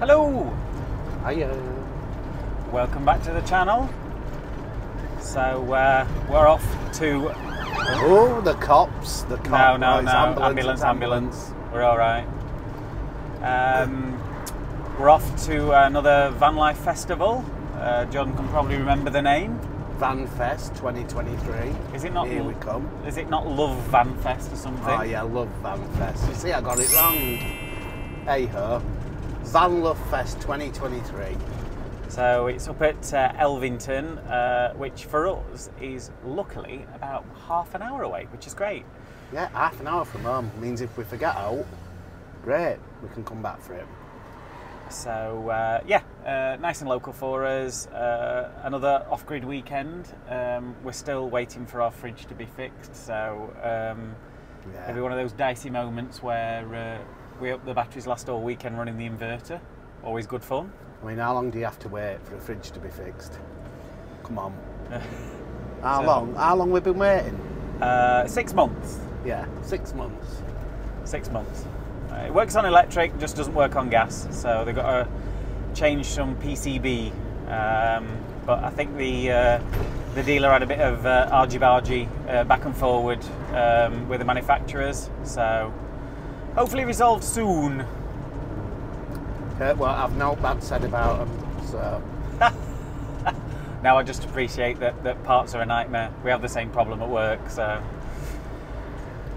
Hello, Hiya. welcome back to the channel. So uh, we're off to Oh, the cops. The cops. no, no, no, ambulance, it's ambulance. We're all right. Um, we're off to another van life festival. Uh, John can probably remember the name. Van Fest 2023. Is it not? Here we come. Is it not Love Van Fest or something? Oh yeah, love Van Fest. You see, I got it wrong. Hey ho. Van Love Fest 2023. So it's up at uh, Elvington, uh, which for us is luckily about half an hour away, which is great. Yeah, half an hour from home means if we forget out, great, we can come back for it. So uh, yeah, uh, nice and local for us. Uh, another off-grid weekend. Um, we're still waiting for our fridge to be fixed, so um, Yeah. it'll be one of those dicey moments where uh, we hope the batteries last all weekend running the inverter. Always good fun. I mean, how long do you have to wait for a fridge to be fixed? Come on. How So- long? How long we've been waiting? Uh, six months. Yeah, six months. Six months. Uh, it works on electric, just doesn't work on gas. So they've got to change some PCB. Um, but I think the uh, the dealer had a bit of uh, argy-bargy uh, back and forward um, with the manufacturers. So hopefully resolved soon. Okay, well, I've no bad said about them, so Now I just appreciate that, that parts are a nightmare. We have the same problem at work, so.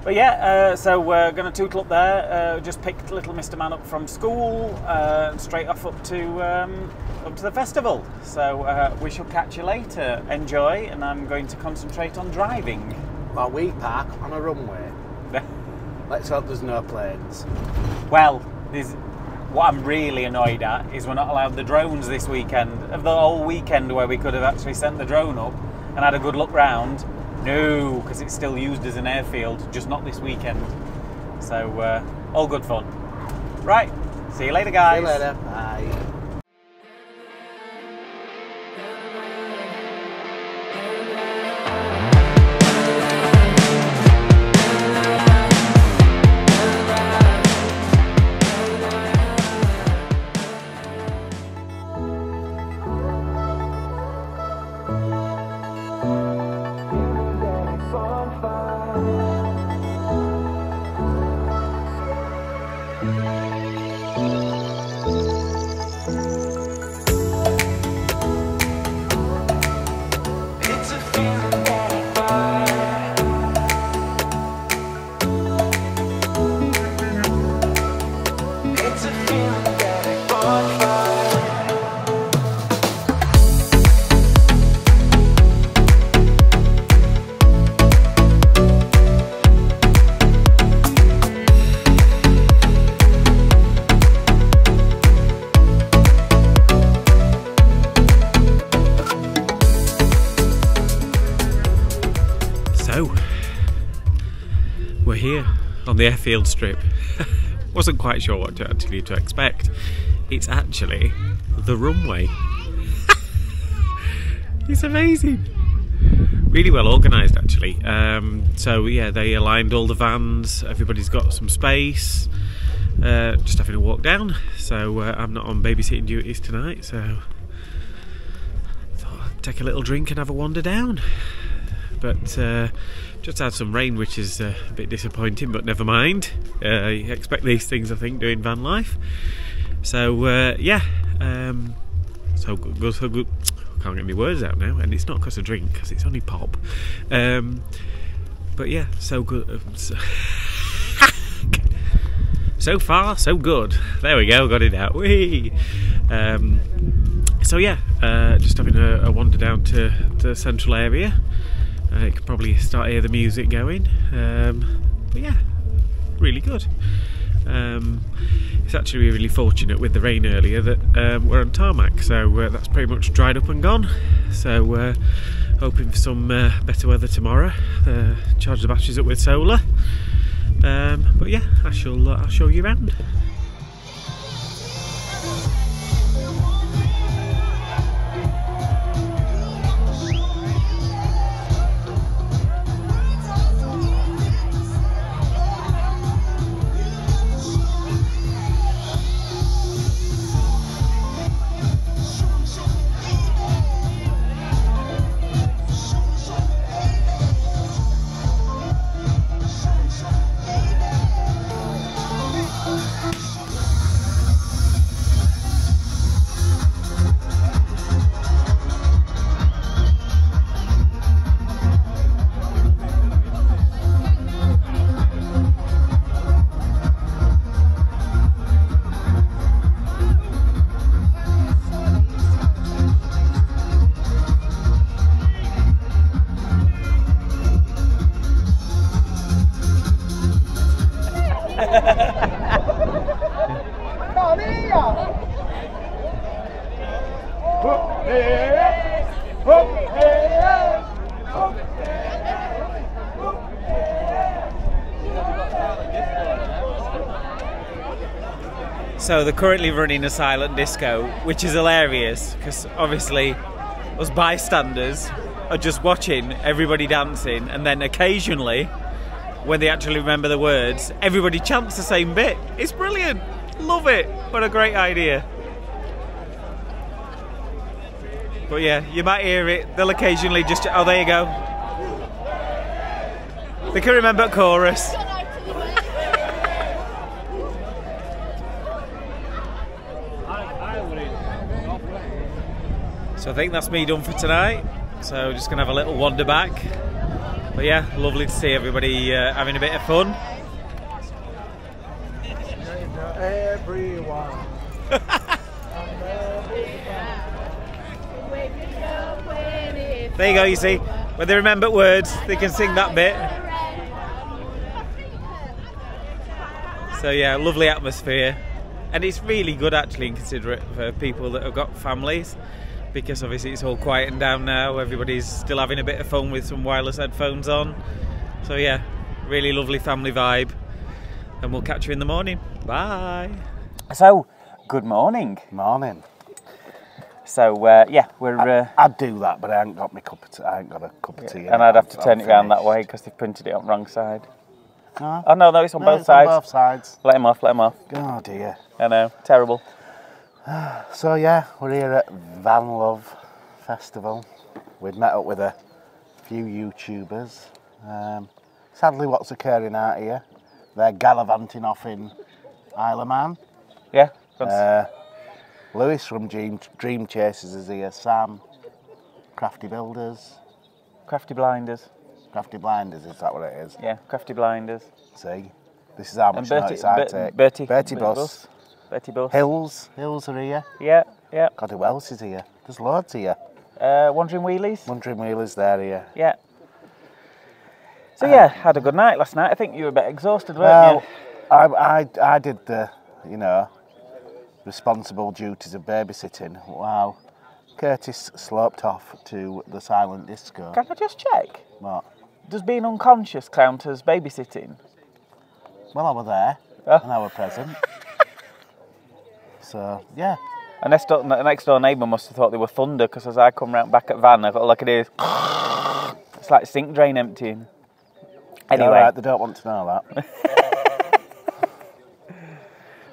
But yeah, uh, so we're going to tootle up there. Uh, just picked little Mr. Man up from school, uh, straight off up to um, up to the festival. So uh, we shall catch you later. Enjoy, and I'm going to concentrate on driving. while we park on a runway, let's hope there's no planes. well, what I'm really annoyed at is we're not allowed the drones this weekend. Of the whole weekend where we could have actually sent the drone up and had a good look round, no, because it's still used as an airfield, just not this weekend. So uh, all good fun. Right, see you later, guys. See you later. Bye. Airfield strip. Wasn't quite sure what to actually to expect. It's actually the runway. it's amazing. Really well organised, actually. Um, so yeah, they aligned all the vans. Everybody's got some space. Uh, just having a walk down. So uh, I'm not on babysitting duties tonight. So take a little drink and have a wander down but uh, just had some rain, which is uh, a bit disappointing. But never mind. Uh, you expect these things, I think, doing van life. So uh, yeah, um, so good, so good. Can't get my words out now, and it's not because of drink, because it's only pop. Um, but yeah, so good. uh, So, so far, so good. There we go, got it out. Whee! Um, so yeah, uh, just having a, a wander down to the central area. Uh, you can probably start hear the music going. Um, but yeah, really good. Um, it's actually really fortunate with the rain earlier that um, we're on tarmac, so uh, that's pretty much dried up and gone. So uh, hoping for some uh, better weather tomorrow. Uh, charge the batteries up with solar. Um, but yeah, I shall uh, I'll show you around. So they're currently running a silent disco, which is hilarious because obviously us bystanders are just watching everybody dancing, and then occasionally, when they actually remember the words, everybody chants the same bit. It's brilliant. Love it. What a great idea. But yeah, you might hear it. They'll occasionally just. Oh, there you go. They can remember chorus. So I think that's me done for tonight. So just gonna have a little wander back. But yeah, lovely to see everybody uh, having a bit of fun. Everyone. There you go, you see. When they remember words, they can sing that bit. So yeah, lovely atmosphere. And it's really good actually and considerate for people that have got families because obviously it's all quieting down now. Everybody's still having a bit of fun with some wireless headphones on. So yeah, really lovely family vibe. And we'll catch you in the morning. Bye. So, good morning. Morning. So, uh, yeah, we're. Uh, I'd do that, but I ain't got my cup of tea. I ain't got a cup of tea. and I'd have to I'm turn it round that way because they've printed it on the wrong side. No, Oh, no, no, it's on no, both it's on sides. both sides. Let him off, let him off. Oh dear. I know, terrible. So yeah, we're here at Van Love Festival. We've met up with a few YouTubers. Um, sadly, what's occurring out here? They're gallivanting off in Isle of Man. Yeah. Uh, Lewis from Dream, Dream Chasers is here. Sam, Crafty Builders, crafty blinders. Crafty Blinders. Is that what it is? Yeah, crafty blinders. See, this is how much And Bertie, notice I Ber- take. Bertie, Bertie Bus. Bertie Bus. Hills, Hills are here. Yeah, yeah. God, who else is here? There's loads here. Uh, Wandering Wheelies. Wandering Wheelies, there here. Yeah. So yeah, had a good night last night. I think you were a bit exhausted, weren't Well, you? I, I, I did the, you know, responsible duties of babysitting while Curtis sloped off to the silent disco. Can I just check? What? Does being unconscious count as babysitting? Well, I was there Oh. and I was present. so, yeah. And next door, next door neighbour must have thought they were thunder because as I come round back at van, I got all I could hear it's like sink drain emptying. Anyway, All right, they don't want to know that.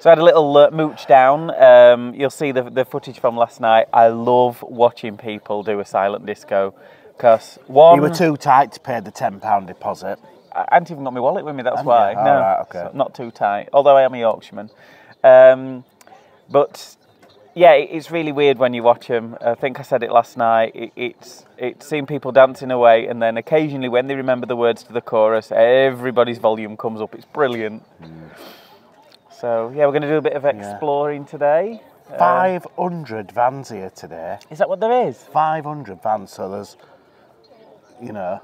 so I had a little uh, mooch down. Um, you'll see the, the footage from last night. I love watching people do a silent disco because one, You were too tight to pay the £10 deposit. I hadn't even got my wallet with me. That's why. All no, right, okay. so not too tight. Although I am a Yorkshireman, um, but yeah, it's really weird when you watch them. I think I said it last night. It, it's it's seeing people dancing away, and then occasionally when they remember the words to the chorus, everybody's volume comes up. It's brilliant. So yeah, we're going to do a bit of exploring today. Uh, 500 vans here today. Is that what there is? 500 vans, so there's, you know,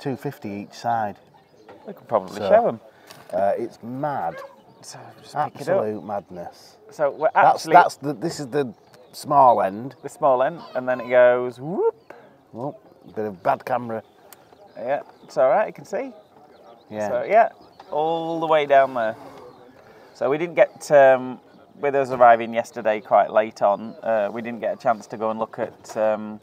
250 each side. We could probably So- show them. Uh, it's mad. So just pick it up. Absolute madness. So we're That's, actually that's the, this is the small end. the small end, and then it goes whoop. Oh, bit of bad camera. Yeah, it's all right. You can see. Yeah. So yeah, all the way down there. So we didn't get um, with us arriving yesterday quite late on. Uh, we didn't get a chance to go and look at, um,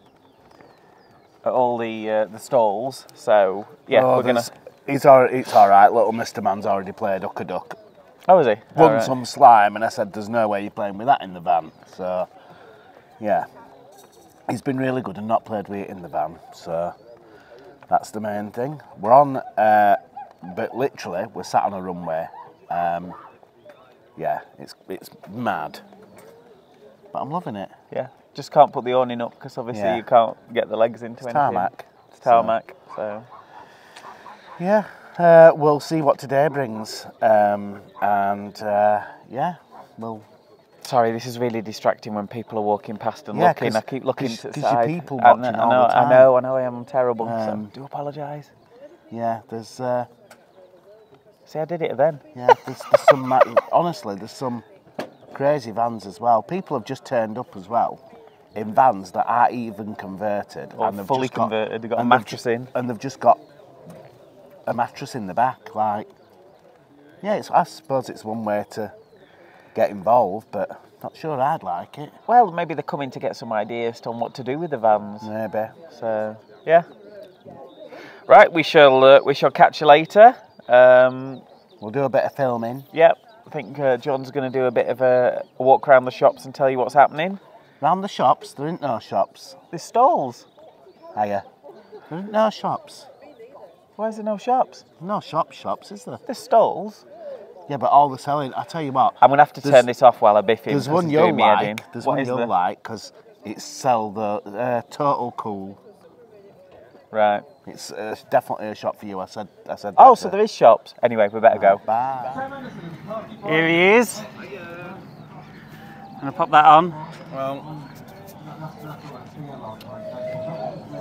at all the uh, the stalls. So yeah, Oh, we're gonna. there's- He's all, it's all right. Little Mister Man's already played Duck a Duck. Oh, is he? All right. some slime, and I said, "There's no way you're playing with that in the van." So, yeah, he's been really good and not played with it in the van. So that's the main thing. We're on, uh, but literally, we're sat on a runway. Um, yeah, it's it's mad, but I'm loving it. Yeah, just can't put the awning up because obviously Yeah. you can't get the legs into It's anything. tarmac. It's tarmac. So Yeah, uh, we'll see what today brings, um, and uh, yeah, we'll Sorry, this is really distracting when people are walking past and Yeah, looking. I keep looking to the side. people I watching know, all the I know, time. I know, I know, I am terrible. so Um, do apologise. yeah. There's uh, See, I did it then. Yeah, there's, there's some. Honestly, there's some crazy vans as well. People have just turned up as well. in vans that aren't even converted. Or they've fully just got- converted, they've got a mattress in. And they've just got a mattress in the back. Like, yeah, it's, I suppose it's one way to get involved, but not sure I'd like it. Well, maybe they're coming to get some ideas on what to do with the vans. Maybe. So yeah. Right, we shall uh, we shall catch you later. Um, We'll do a bit of filming. yep, I think uh, John's going to do a bit of a, a walk around the shops and tell you what's happening. Round the shops, there ain't no shops. There's stalls. Hiya. There ain't no shops. Why is there no shops? No shop shops, is there? There's stalls. Yeah, but all the selling, I tell you what, I'm going to have to turn this off while I biff him. there's 'cause one it's you'll doing me head in. like. There's What one is you'll there? like because it's sell the uh, total cool. Right. It's uh, definitely a shop for you. I said. I said. Oh, so to- there is shops. Anyway, we better go. Bye. Here he is. Gonna pop that on. Well,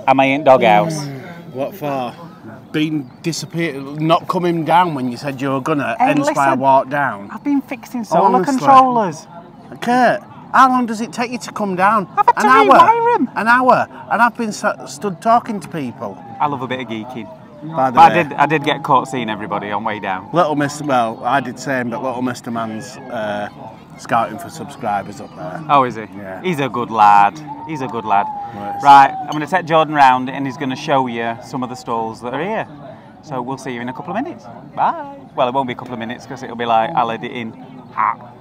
Am I in doghouse? what for? Been disappeared, not coming down when you said you were gonna. Hey, hence why I walked down. I've been fixing solar Honestly. controllers. Kurt, how long does it take you to come down? I've had to An hour. rewire 'em. An hour, and I've been stu- stood talking to people. I love a bit of geeking. By the But I did, I did get caught seeing everybody on way down. Little Mr. Well, I did same, but Little Mr. Man's uh, scouting for subscribers up there. Oh, is he? Yeah. He's a good lad. He's a good lad. Right. Right, I'm going to take Jordan round and he's going to show you some of the stalls that are here. So we'll see you in a couple of minutes. Bye. Well, it won't be a couple of minutes because it'll be like I'll edit in. Ah.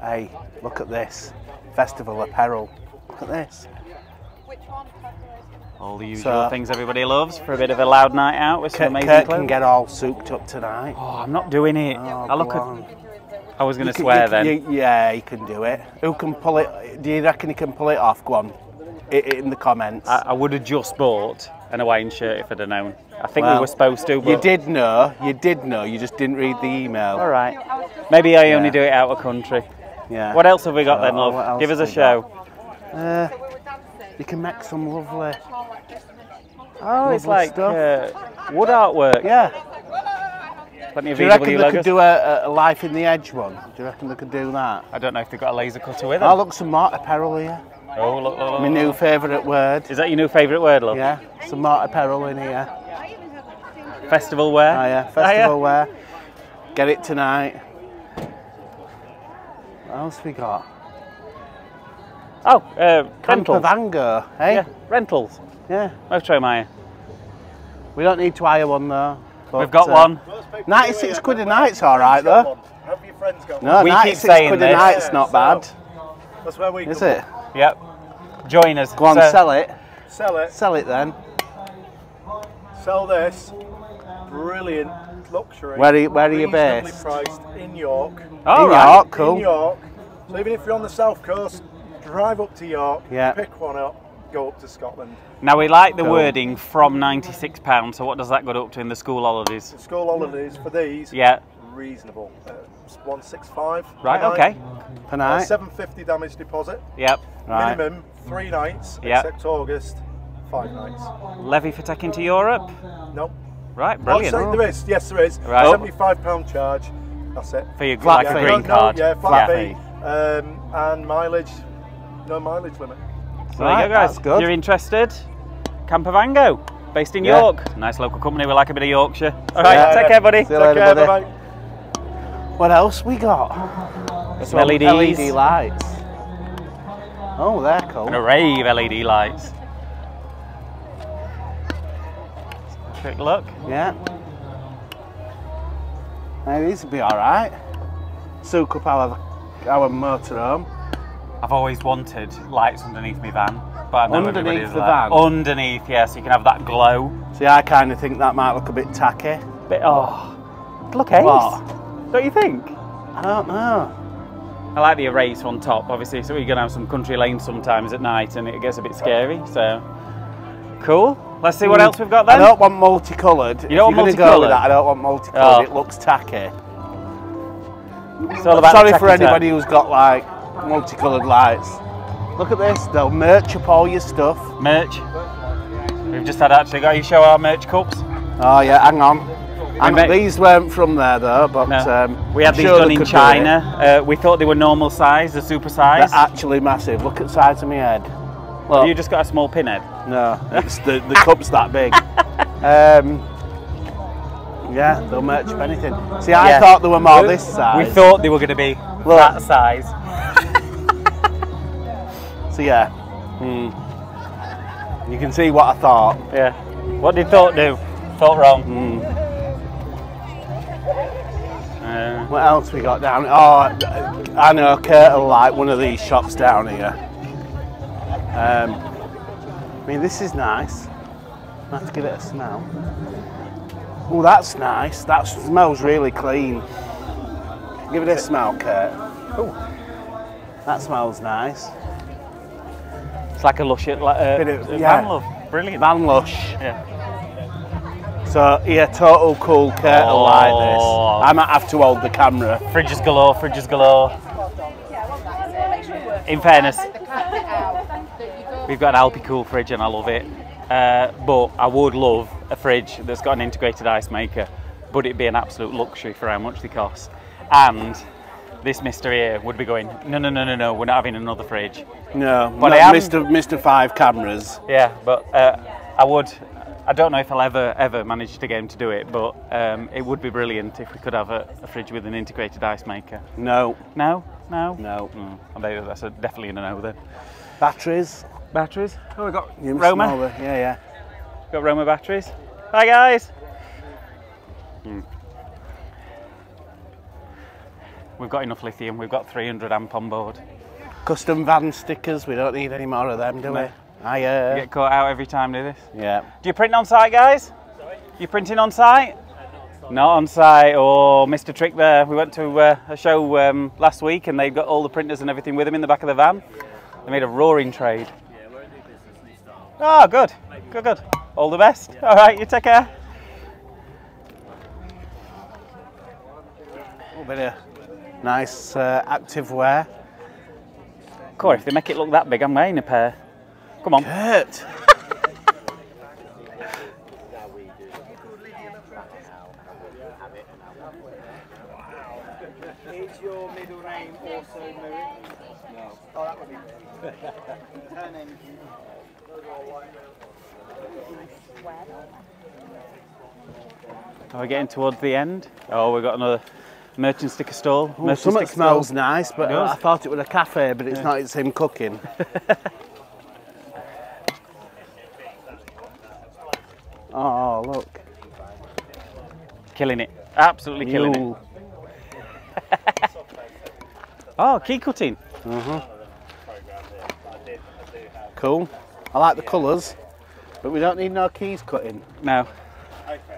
Hey, look at this. Festival apparel. Look at this. All the usual So- things everybody loves for a bit of a loud night out with some Kurt, amazing Kurt clothes. can get all souped up tonight. Oh, I'm not doing it. Oh, I look go at. I was going to swear you- then. you- yeah, he can do it. Who can pull it? Do you reckon he can pull it off? Go on. In the comments. I, I would have just bought an Hawaiian shirt if I'd have known. I think we were supposed to. But you did know. You did know. You just didn't read the email. All right. Maybe I only do it out of country. Yeah. What else have we got then, love? Give us a show. Uh, you can make some lovely. Oh, it's like uh, wood artwork. Yeah. Plenty of Do you VW reckon they logos. could do a, a Life in the Edge one? Do you reckon they could do that? I don't know if they've got a laser cutter with them. Oh, them. look, some more apparel here. Oh, look, look, look, My new favourite word. Is that your new favourite word, love? Yeah, some more apparel in here. Festival wear. Oh yeah, Ah, festival wear. Get it tonight. What else we got? Oh, uh, rentals. Campervango, hey? Yeah, rentals. Yeah. Motor Maya. We don't need to hire one though. But, We've got uh, one. 96 quid a night's alright though. Have your friends got No, We keep 96 saying quid this. a night's not bad, That's where we is come it? Yep. Join us. Go on, So- sell it. Sell it. Sell it then. Sell this. Brilliant luxury. Where are you- where are you based? priced in York. All in right. York, cool. In York. So even if you're on the south coast, drive up to York. Yeah. Pick one up. Go up to Scotland. Now we like the Cool. wording from ninety-six pounds. So what does that go up to in the school holidays? School holidays for these. Yeah. Reasonable. Uh, one six five. Right. Okay. Per Uh, night. Seven fifty damage deposit. Yep. Right. Minimum three nights. Yeah. Except August. Five nights. Levy for taking to Europe. Nope. Right. Oh, Brilliant. sorry, there is. Yes, there is. Right. Seventy-five pound charge. That's it. For your Flat like a green no, card. No, yeah, flat Yeah. fee. Um, and mileage. No mileage limit. So there you Right, go, guys. good. You're interested? Campervango, based in Yeah. York. Nice local company. We like a bit of Yorkshire. All right. Yeah. Take care, buddy. See you Take later, care. buddy. Bye-bye. What else we got? Some LEDs. LED lights. Oh, they're cool. An array of LED lights. Quick look. Yeah. Hey, these will be alright. Soak up our, our motorhome. I've always wanted lights underneath my van, but I Underneath the van? Underneath, yeah, so you can have that glow. See, I kind of think that might look a bit tacky. Bit, oh, look ace. What? Don't you think? I don't know. I like the erase on top, obviously, so we're going to have some country lanes sometimes at night and it gets a bit scary, so. Cool. Let's see what else we've got Hmm. I don't want multicoloured. If You don't you're want gonna go multicoloured? that, I don't want multicoloured. Oh. It looks tacky. It's all about Sorry for anybody who's got like multicoloured lights. Look at this. They'll merch up all your stuff. Merch. We've just had actually got you show our merch cups. Oh yeah, hang on. Made- on. These weren't from there though, but No. um, we had I'm these sure done in China. Uh, we thought they were normal size, the super size. They're actually massive. Look at the size of my head. Well- Have you just got a small pinhead? No, it's the, the cup's that big. Um, yeah, they'll merch for anything. See, I Yeah. thought they were more this size. We thought they were going to be Look. that size. So yeah, hmm. you can see what I thought. Yeah. What did thought do? Thought wrong. Hmm. Uh, What else we got down? Oh, I know Kurt will like one of these shops down here. Um, I mean, this is nice. I have to give it a smell. Oh, that's nice. That smells really clean. Give it a smell, Kurt. Oh, that smells nice. It's like a lush, like uh, of- a yeah. van love. Brilliant. Van Lush. Yeah. So, yeah, total cool Kurt will like Oh. this. I might have to hold the camera. Fridges galore, fridges galore. In fairness, we've got an Alpicool fridge and I love it. Uh, but I would love a fridge that's got an integrated ice maker, but it'd be an absolute luxury for how much they cost. And this mister here would be going, no, no, no, no, no, we're not having another fridge. No, But I am- Mr. Mr. Five Cameras. Yeah, but uh, I would. I don't know if I'll ever ever manage to get him to do it, but um, it would be brilliant if we could have a, a fridge with an integrated ice maker. No, No, no, no. Mm, I bet that's a, definitely a no then. Batteries. Batteries. Oh, we got You Roma. the- Yeah, yeah. Got Roamer batteries. Bye guys. Hmm. We've got enough lithium. We've got 300 amp on board. Custom van stickers. We don't need any more of them, do we? I, uh, Get caught out every time do this. yeah. Do you print on site, guys? You printing on site? Not on site. or Oh, Mr. Trick there. We went to uh, a show um, last week and they've got all the printers and everything with them in the back of the van. They made a roaring trade. Oh, good. Good, good. All the best. All right, you take care. A bit of nice uh, active wear. Corey, if they make it look that big, I'm wearing a pair. Come on. Kurt. Is your middle name also Murray? No. Oh, that would be. Her name Are we getting towards the end? Oh, we've got another merchant sticker stall. Oh, merchant something smells stall. nice, but. I thought it was a cafe, but it's not. It's him cooking. oh, look. Killing it. Absolutely killing it. Oh, key cutting. Mm-hmm. Cool. I like the colours, but we don't need no keys cutting. No.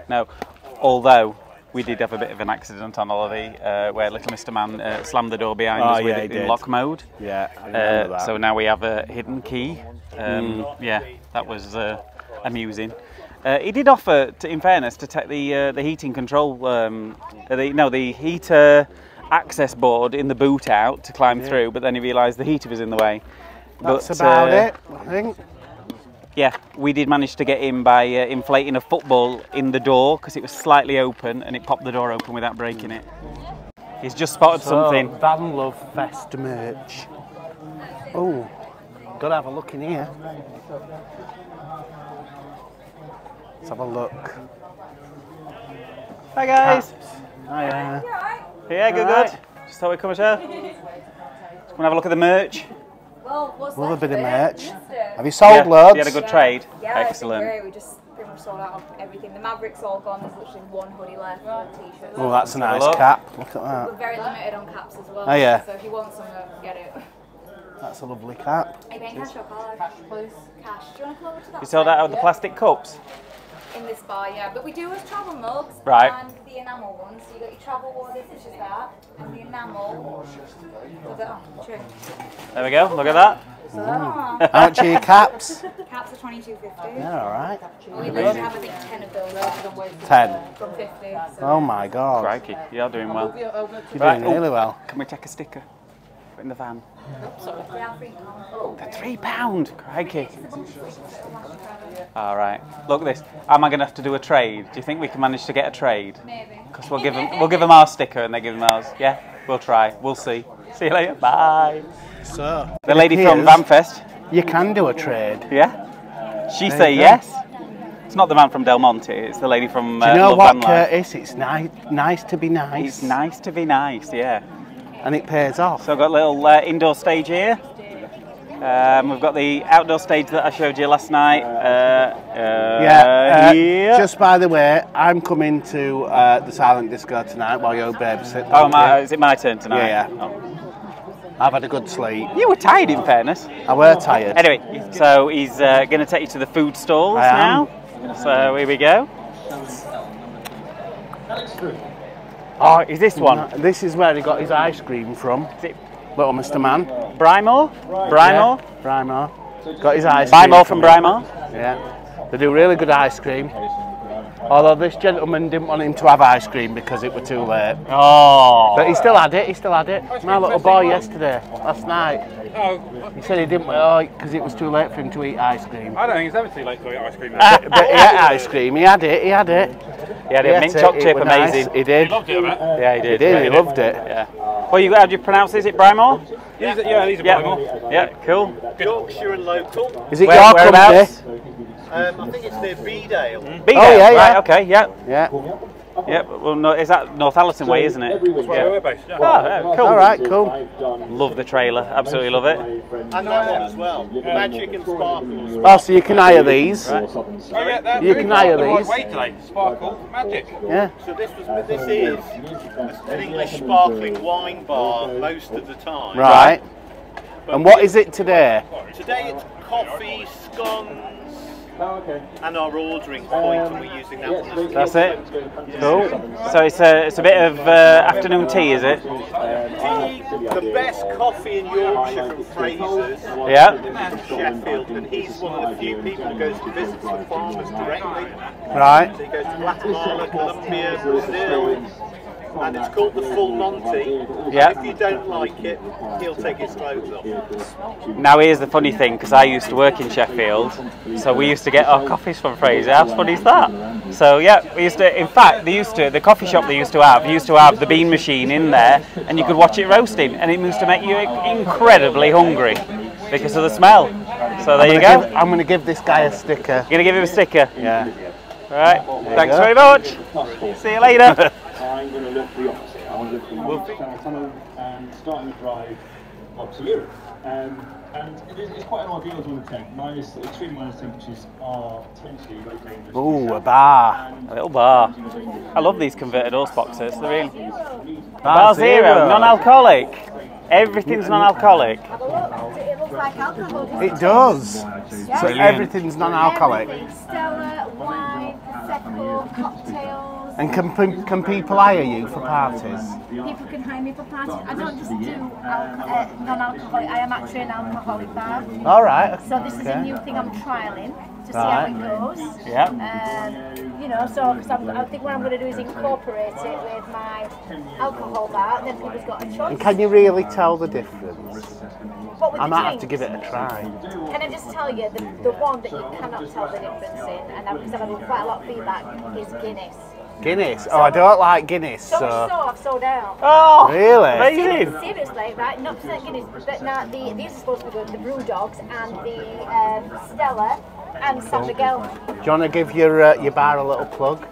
No. Although we did have a bit of an accident on holiday uh, where little Mr. Man uh, slammed the door behind Oh, us with it in lock mode. Yeah, Uh, so now we have a hidden key. Um, Hmm. Yeah, that was uh, amusing. Uh, he did offer, to, in fairness, to take the uh, the heating control, um, the, no, the heater access board in the boot out to climb through, but then he realised the heater was in the way. That's But, about it, I think. Yeah, we did manage to get in by uh, inflating a football in the door because it was slightly open and it popped the door open without breaking it. He's just spotted something. Van Love Fest merch. Oh, gotta have a look in here. Let's have a look. Hi guys. Hiya. Yeah, good, Alright. good. Just thought we'd come and show. Just come and have a look at the merch. Well, what's Another left bit of merch. Have you sold Yeah, loads? You had a good trade. Yeah, it's been Excellent. great. We just pretty much sold out of everything. The Mavericks all gone. There's literally one hoodie left, one t-shirt. Oh, that's a nice look. cap. Look at We're that. very limited on caps as well. Oh, yeah. So if you want some, uh, get it. That's a lovely cap. Are you paying cash or card? Cash, please. Cash. Do you want to come over to that? You sold out of the plastic cups. In this bar, yeah. But we do have travel mugs. Right. And the enamel ones. So you got your travel waters, which is that, and the enamel. So that, oh. There we go. Look at that. So that. How much are your caps? Caps are twenty two fifty. Yeah, all right. We literally have I think ten of those. Ten. From fifty. So. Oh my god. Crikey, you're doing well. You're Right, doing really well. Can we take a sticker? Put in the van. They are free colours. They're three pound. Crikey. All right. Look at this. Am I going to have to do a trade? Do you think we can manage to get a trade? Maybe. Because we'll give them, we'll give them our sticker and they give them ours. Yeah, we'll try. We'll see. See you later. Bye. So, The lady from appears- VanFest You can do a trade. Yeah. She There say yes. It's not the man from Del Monte. It's the lady from. Do you uh, know Love what, Van Life. Curtis? It's nice, nice to be nice, It's nice to be nice. Yeah. And it pays off. So I've got a little uh, indoor stage here. Um, we've got the outdoor stage that I showed you last night. Uh, uh, yeah. uh, here. Just by the way, I'm coming to uh, the silent disco tonight while you're babysitting. Oh, my, is it my turn tonight? Yeah, yeah. Oh. I've had a good sleep. You were tired, in fairness. I were tired. Anyway, so he's uh, going to take you to the food stalls I am. now. So here we go. Oh, is this one? This is where he got his ice cream from. Is it Little Mr. Man. Brymor? Brymor? Yeah, Brymor. Got his ice cream. Brymor from Brymor? Yeah. They do really good ice cream. Although this gentleman didn't want him to have ice cream because it were too late. Oh. But he still had it, he still had it. My little boy yesterday, last night, Oh, he said he didn't, oh, because it was too late for him to eat ice cream. I don't think it's ever too late to eat ice cream. But, but he ate ice cream, he had it, he had it. He had He a ate mint it, choc chip, were nice, amazing. He did. Loved it, mate. Yeah, he He did. did, he loved it. Yeah. Well, you, how do you pronounce it? Is it Brymor? These are, yeah, these are Yeah. Brymor. Yeah, cool. Yorkshire and local. Is it Where, your whereabouts? company? Um, I think it's near Bedale. Bedale. Oh, yeah, yeah. Right, okay, yeah. Yeah. Yeah, well, no, is that Northallerton Way, isn't it? That's where Yeah. we're based. Yeah. Oh, yeah, cool. All right, cool. Love the trailer, absolutely love it. And that one as well. Magic and Sparkles. Oh, so you can hire these. Oh, yeah, You can hire the right these. way today. Sparkle, magic. Yeah. So this was this is an English sparkling wine bar most of the time. Right. And what is it today? Today it's coffee, scones, and our ordering point, and we're using that one That's it. Cool. So it's a, it's a bit of uh, afternoon tea, is it? tea. The best coffee in Yorkshire from Frazer's. Yeah. from Sheffield, and he's one of the few people who goes to visit some farmers directly. Right. So he goes to Guatemala, Colombia, Brazil, and it's called the Full Monty. Yeah. If you don't like it, he'll take his clothes off. Now here's the funny thing, because I used to work in Sheffield, so we used to get our coffees from Frazer. How funny is that? So yeah, we used to. In fact, they used to the coffee shop they used to have used to have the bean machine in there, and you could watch it roasting, and it used to make you incredibly hungry because of the smell. So there you go. give- I'm going to give this guy a sticker. Gonna give him a sticker. Yeah. All right. Thanks go. very much. See you later. I'm going to look the opposite. I want to look from North Channel Tunnel and starting the drive up to Europe. Um, and it is, it's quite an ideal on the tent. Minus, extreme minus temperatures are potentially very dangerous. Ooh, a bar. A little bar. I love these converted horse boxes. They're really Bar bar zero, non-alcoholic. Everything's non-alcoholic. It looks like alcohol. doesn't It does. So Brilliant. everything's non-alcoholic. Everything. Stella, wine, prosecco, cocktails. And can, pe- can people hire you for parties? People can hire me for parties. I don't just do alco- uh, non-alcoholic. I am actually an alcoholic bar. All right. So this is a new thing I'm trialing to see Right. how it goes. Yeah. Um, you know, so cause I'm, I think what I'm going to do is incorporate it with my alcohol bar, and then people's got a choice. And can you really tell the difference? What with I the might have to give it a try. Can I just tell you, the, the one that you cannot tell the difference in, and because I've had quite a lot of feedback, is Guinness. Guinness. Oh, I don't like Guinness. So much so, So I've sold out. Oh, really. amazing. Seriously, right? Not percent Guinness, but now the these are supposed to be good. The Brew Dogs and the um, Stella and San Miguel. Do you want to give your uh, your bar a little plug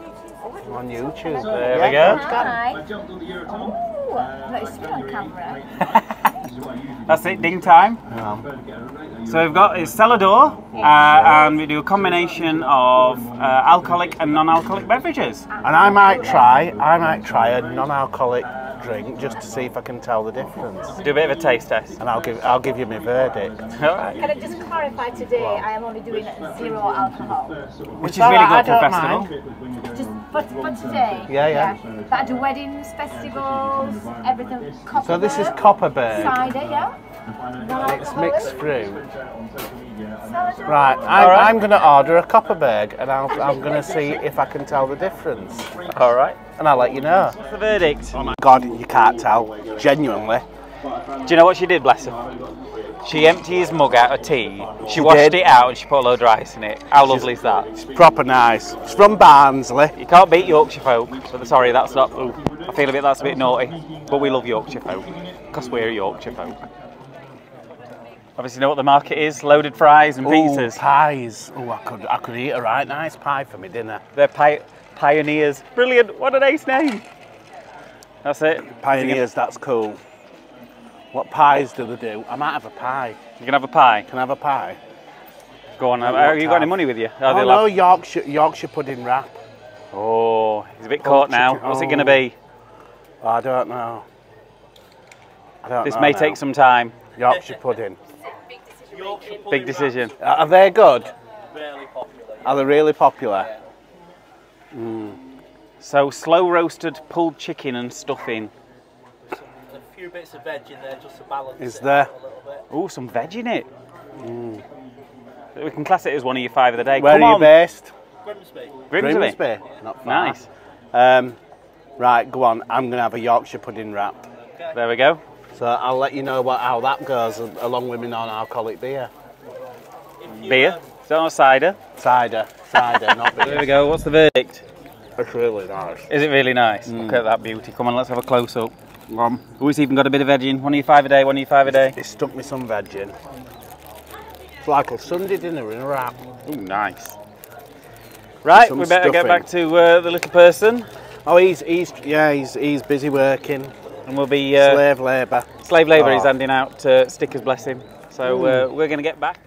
on YouTube? There we go. Hi. I jumped on the Eurotunnel. Ooh, not on camera. That's it, ding time. So we've got is Cellar Door, uh, and we do a combination of uh, alcoholic and non-alcoholic beverages. And I might try. I might try a non-alcoholic drink just to see if I can tell the difference. Do a bit of a taste test. And I'll give I'll give you my verdict. All right. Can I just clarify today? I am only doing zero alcohol. Which is really good for a festival. mind. Just for, for today. Yeah, yeah. But I do weddings, festivals, everything. So this is Kopparberg. Kopparberg. Cider, yeah. It's mixed fruit. Right, I'm, I'm going to order a Kopparberg and I'll, I'm going to see if I can tell the difference. All right. And I'll let you know. What's the verdict? Oh my god, you can't tell. Genuinely. Do you know what she did, bless her? She emptied his mug out of tea. She, washed did. it out and she put a load of ice in it. How lovely is that? It's proper nice. It's from Barnsley. You can't beat Yorkshire folk. But sorry, that's not. Ooh, I feel a bit that's a bit naughty. But we love Yorkshire folk because we're Yorkshire folk. Obviously, know what the market is: loaded fries and Ooh, pizzas. pies. Oh, I could, I could eat a right nice pie for my dinner. They're pi- Pie-o-neers. Brilliant! What a nice name. That's it. Pie-o-neers, that's cool. What pies do they do? I might have a pie. You can have a pie. Can I have a pie? Go on. What uh, Have you got any money with you? Oh, no, Yorkshire, Yorkshire pudding wrap. Oh, he's a bit caught now. chicken. What's it Oh. going to be? I don't know. I don't This know may now. take some time. Yorkshire pudding. Big decision. Are they good? Really popular. Are they really popular? So slow roasted pulled chicken and stuffing. A few bits of veg in there just to balance Is it there? a little bit. Oh, some veg in it. We can class it as one of your five of the day. Where Come are you on. based? Grimsby. Grimsby. Grimsby. Not far. Nice. Um, right, go on. I'm going to have a Yorkshire pudding wrap. There we go. So I'll let you know what, how that goes along with my non-alcoholic beer. Beer. It's not cider. Cider. Cider, not beer. There we go. What's the verdict? It's really nice. Is it really nice? Look at that beauty. Come on, let's have a close up. Um, who's even got a bit of veg in? One of your five a day, one of your five a day. It stuck me some veg in. It's like a Sunday dinner in a wrap. Oh, nice. Right, Some we better get back to uh, the little person Oh, he's he's yeah he's he's busy working. And we'll be uh, Slave labour. slave labour. Oh. handing out uh, stickers, bless him. So uh, we're going to get back.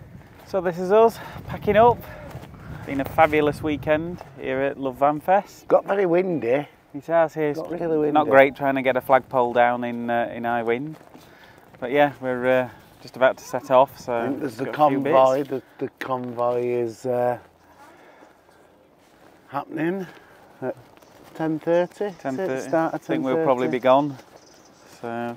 So this is us packing up. Been a fabulous weekend here at Love Van Fest. Got very windy. It has here. Got really windy. Not great trying to get a flagpole down in uh, in high wind, but yeah, we're uh, just about to set off. So there's the convoy. The, the convoy is uh, happening at 10.30. 10:30. Start I at think we'll probably be gone. So,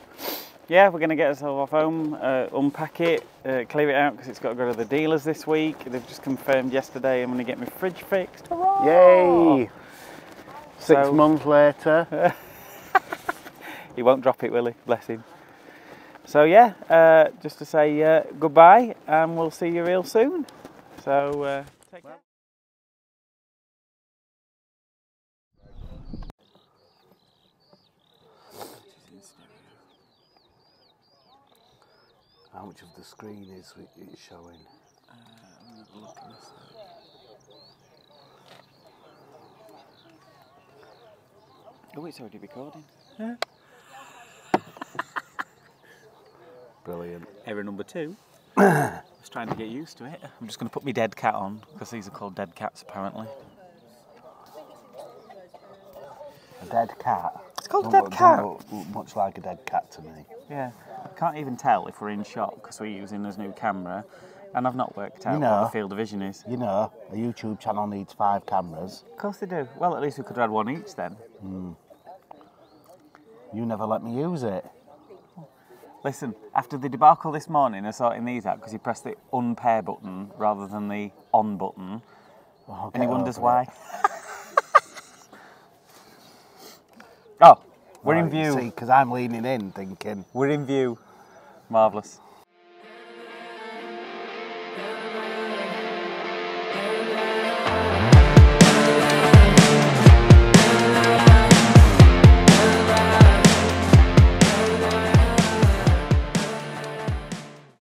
yeah, we're going to get ourselves off home, uh, unpack it, uh, clear it out because it's got to go to the dealers this week. They've just confirmed yesterday I'm going to get my fridge fixed. Hurrah! Yay! Six So- months later. He won't drop it, will he? Bless him. So, yeah, uh, just to say uh, goodbye and we'll see you real soon. So, uh, take care. How much of the screen is it showing? Oh, it's already recording. Brilliant. Error number two. I was trying to get used to it. I'm just going to put my dead cat on because these are called dead cats apparently. A dead cat. It's called a dead cat. don't look much like a dead cat to me. Yeah, I can't even tell if we're in shot because we're using this new camera, and I've not worked out You what the field of vision is. You know, a YouTube channel needs five cameras. Of course they do. Well, at least we could have had one each then. Hmm. You never let me use it. Listen, after the debacle this morning of sorting these out because he pressed the unpair button rather than the on button, Well, and he wonders over why. we're in view. See, because I'm leaning in thinking, We're in view. Marvellous.